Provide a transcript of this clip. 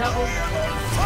double.